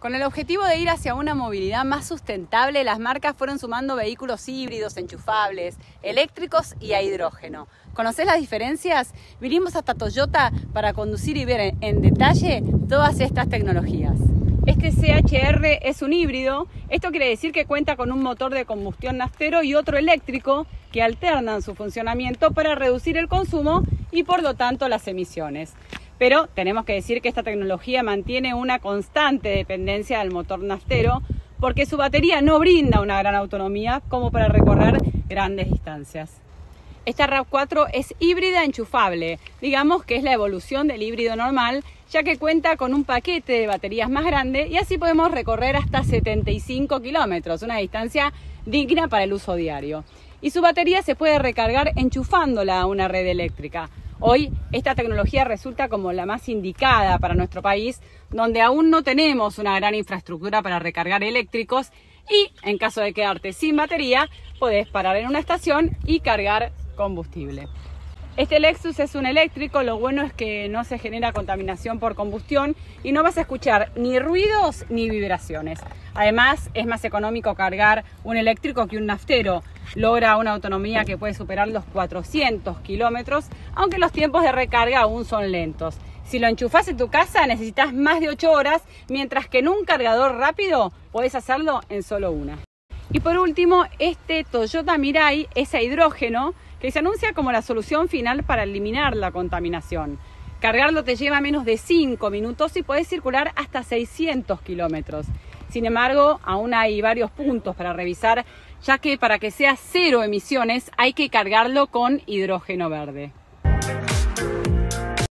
Con el objetivo de ir hacia una movilidad más sustentable, las marcas fueron sumando vehículos híbridos, enchufables, eléctricos y a hidrógeno. ¿Conocés las diferencias? Vinimos hasta Toyota para conducir y ver en detalle todas estas tecnologías. Este CHR es un híbrido, esto quiere decir que cuenta con un motor de combustión naftero y otro eléctrico que alternan su funcionamiento para reducir el consumo y por lo tanto las emisiones. Pero tenemos que decir que esta tecnología mantiene una constante dependencia del motor naftero porque su batería no brinda una gran autonomía como para recorrer grandes distancias. Esta RAV4 es híbrida enchufable, digamos que es la evolución del híbrido normal, ya que cuenta con un paquete de baterías más grande y así podemos recorrer hasta 75 kilómetros, una distancia digna para el uso diario. Y su batería se puede recargar enchufándola a una red eléctrica. Hoy esta tecnología resulta como la más indicada para nuestro país, donde aún no tenemos una gran infraestructura para recargar eléctricos y en caso de quedarte sin batería, podés parar en una estación y cargar combustible. Este Lexus es un eléctrico, lo bueno es que no se genera contaminación por combustión y no vas a escuchar ni ruidos ni vibraciones. Además, es más económico cargar un eléctrico que un naftero. Logra una autonomía que puede superar los 400 kilómetros, aunque los tiempos de recarga aún son lentos. Si lo enchufas en tu casa necesitas más de 8 horas, mientras que en un cargador rápido puedes hacerlo en solo una. Y por último, este Toyota Mirai es a hidrógeno que se anuncia como la solución final para eliminar la contaminación. Cargarlo te lleva menos de 5 minutos y puedes circular hasta 600 kilómetros. Sin embargo, aún hay varios puntos para revisar, ya que para que sea cero emisiones hay que cargarlo con hidrógeno verde.